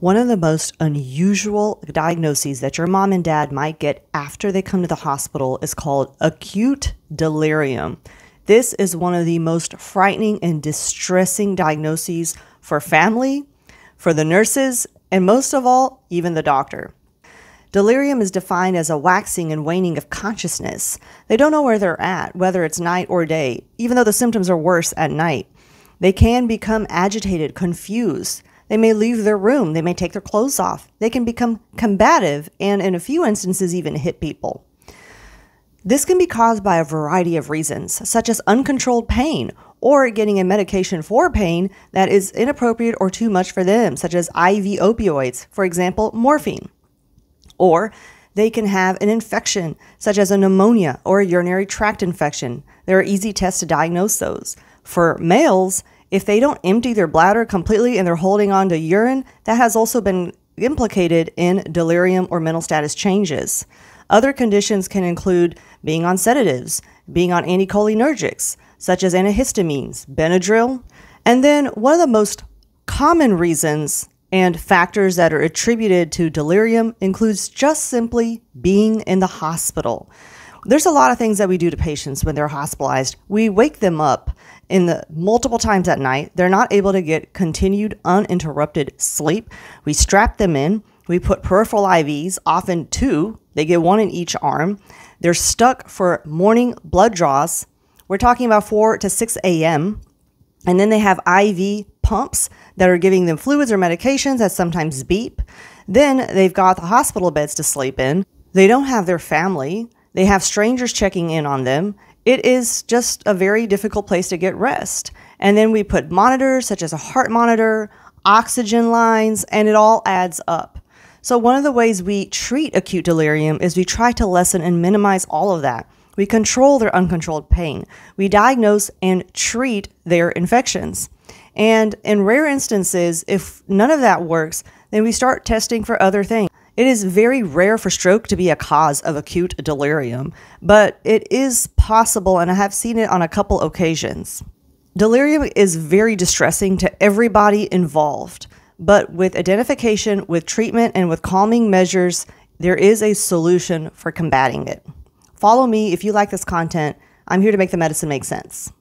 One of the most unusual diagnoses that your mom and dad might get after they come to the hospital is called acute delirium. This is one of the most frightening and distressing diagnoses for family, for the nurses, and most of all, even the doctor. Delirium is defined as a waxing and waning of consciousness. They don't know where they're at, whether it's night or day, even though the symptoms are worse at night. They can become agitated, confused. They may leave their room. They may take their clothes off. They can become combative and, in a few instances, even hit people. This can be caused by a variety of reasons, such as uncontrolled pain or getting a medication for pain that is inappropriate or too much for them, such as IV opioids, for example, morphine. Or they can have an infection, such as a pneumonia or a urinary tract infection. There are easy tests to diagnose those. For males, if they don't empty their bladder completely and they're holding on to urine, that has also been implicated in delirium or mental status changes. Other conditions can include being on sedatives, being on anticholinergics, such as antihistamines, Benadryl. And then one of the most common reasons and factors that are attributed to delirium includes just simply being in the hospital. There's a lot of things that we do to patients when they're hospitalized. We wake them up in the multiple times at night. They're not able to get continued uninterrupted sleep. We strap them in. We put peripheral IVs, often two. They get one in each arm. They're stuck for morning blood draws. We're talking about 4 to 6 a.m. And then they have IV pumps that are giving them fluids or medications that sometimes beep. Then they've got the hospital beds to sleep in. They don't have their family. They have strangers checking in on them it is just a very difficult place to get rest. And then we put monitors such as a heart monitor, oxygen lines, and it all adds up. So, one of the ways we treat acute delirium is we try to lessen and minimize all of that. We control their uncontrolled pain. We diagnose and treat their infections. And in rare instances, if none of that works, then we start testing for other things. It is very rare for stroke to be a cause of acute delirium, but it is possible, and I have seen it on a couple occasions. Delirium is very distressing to everybody involved, but with identification, with treatment, and with calming measures, there is a solution for combating it. Follow me if you like this content. I'm here to make the medicine make sense.